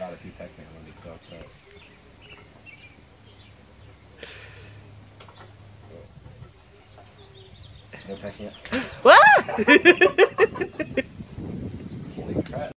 God, if you pick me, I'm gonna be so upset. No it. What?